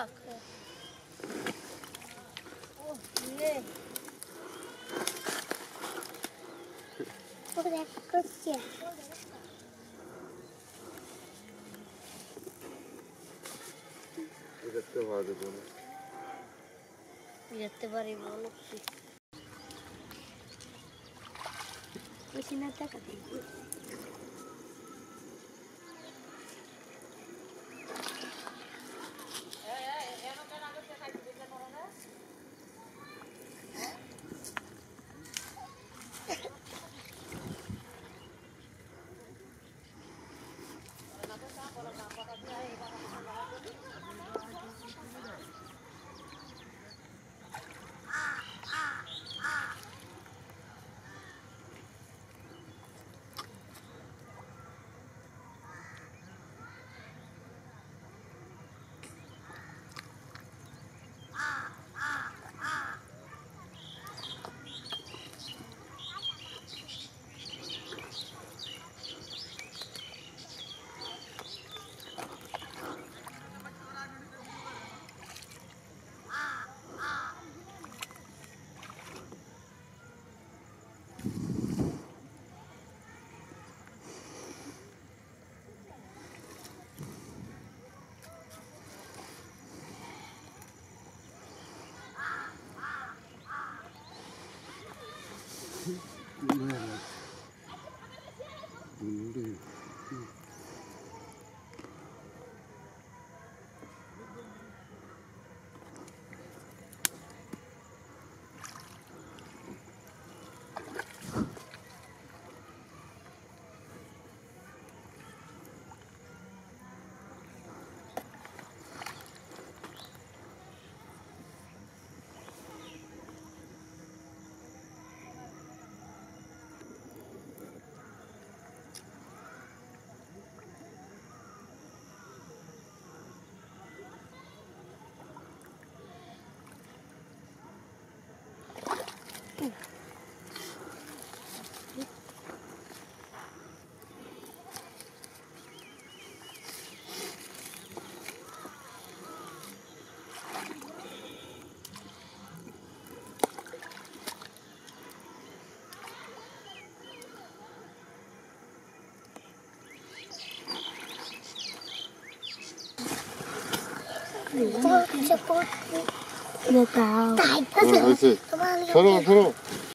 Look. Oh, yeah. Oh, that's good. इधर तो बारे बोलो इधर बारे बोलो कुछ ना तक देखो Amen. 这这锅，那个。 서로 서로